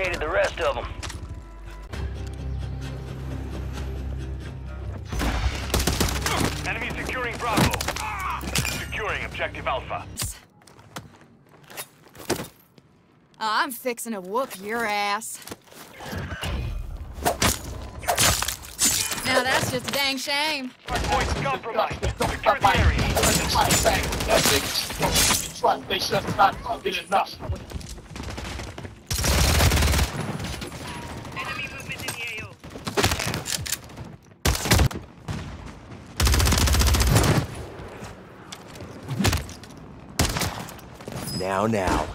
located the rest of them. Enemy securing Bravo. Securing objective Alpha. Oh, I'm fixing to whoop your ass. Now that's just a dang shame. Hard points compromised. Secure the area. Enemy Now, now,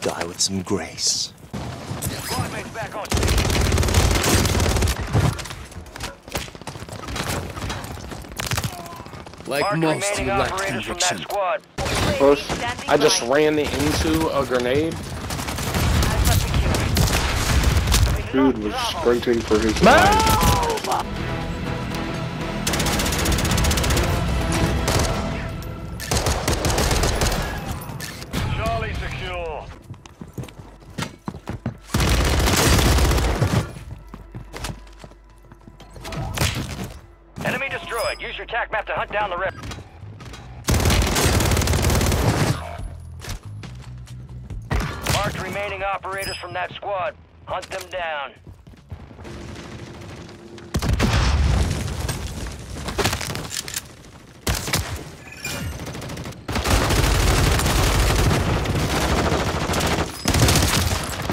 die with some grace. Squad mates back on station. Like Mark most you remaining lack operators conviction. First, I just ran into a grenade. Dude was sprinting for his life. Enemy destroyed. Use your tac map to hunt down the rest. Marked remaining operators from that squad. Hunt them down.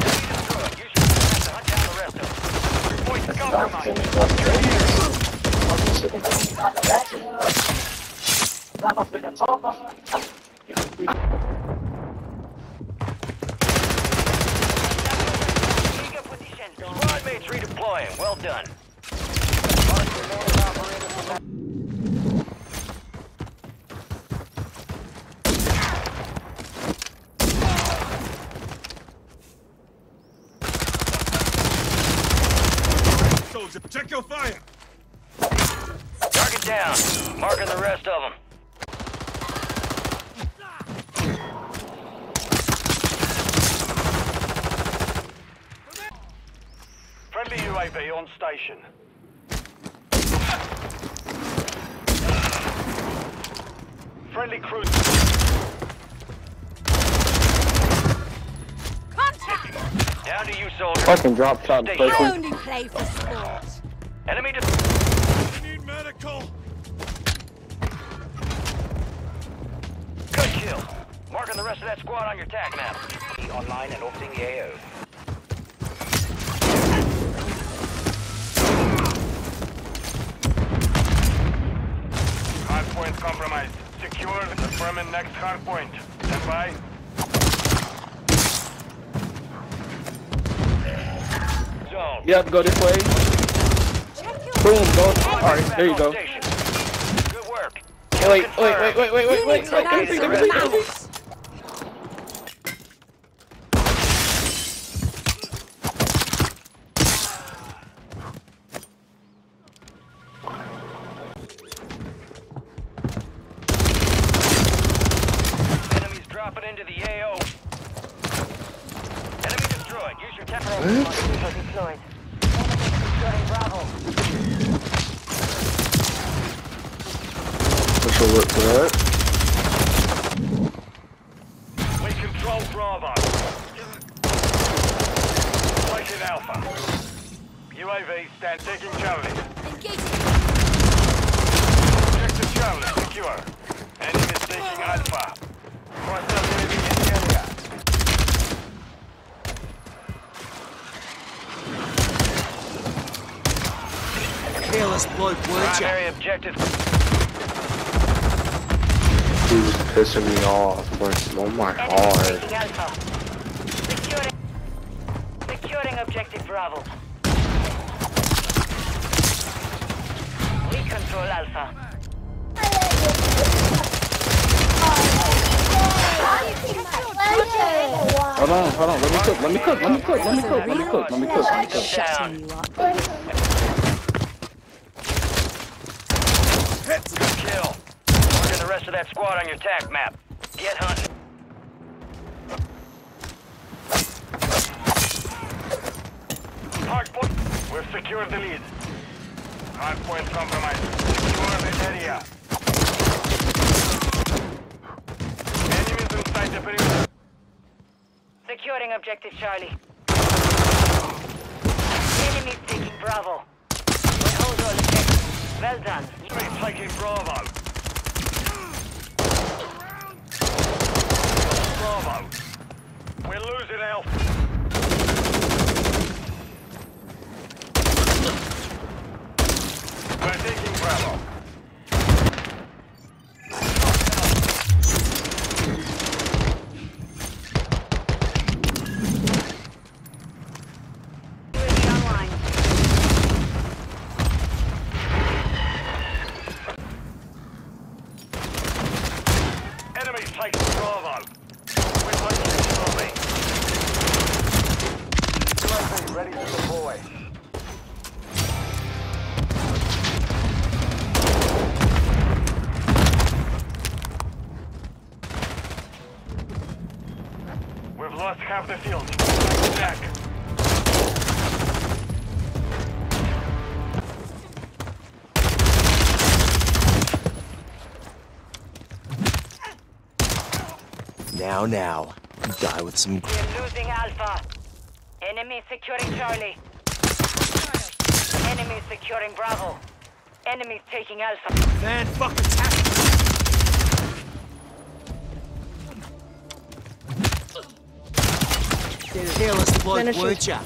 Enemy destroyed. Use your tac map to hunt down the rest of them. Points compromised. Well done. Check your fire. Target down. Marking the rest of them. Friendly UAV on station. Friendly cruise. Contact! Down to you, soldier. Fucking drop top Stay pussy. I only play for sport. Enemy dis- Need medical. Good kill. Marking the rest of that squad on your tac map. Online and opening the AO. Compromised. Secure. Confirming next hard point. Stand by. Zone. Yep, go this way. Boom, go. Alright, there you go. Station. Good work. Wait, wait, wait, wait, wait, wait, You wait, need wait, to wait, learn wait, some wait, wait, wait. manners. Enemies This will work for that. We control Bravo. Taking Alpha. UAV stand taking Charlie. Engaging. Objective Charlie secure. Enemy taking Alpha. Hostile UAV in the area. Careless bloke, weren't ya? Primary objective. He was pissing me off, but oh my god. Securing. Securing objective Bravo. We control Alpha. Hold on, hold on, let me cook, let me cook, let me cook, let me cook, let me cook, let me cook, let me cook. Shutting you up. Good kill. Marking the rest of that squad on your tac map. Get hunting. Hardpoint. We've secured the lead. Hardpoint compromised. Secure the area. Enemies inside the perimeter. Securing objective Charlie. Enemies taking Bravo. We hold all objectives. Well done. Enemy taking Bravo. Bravo. We're losing Alpha. We're taking Bravo. We've lost half the field. Back. Now, now. Die with some We're losing Alpha. Enemy securing Charlie. Enemy securing Bravo. Enemies taking Alpha. Man fucking Careless bloke, Finish weren't ya?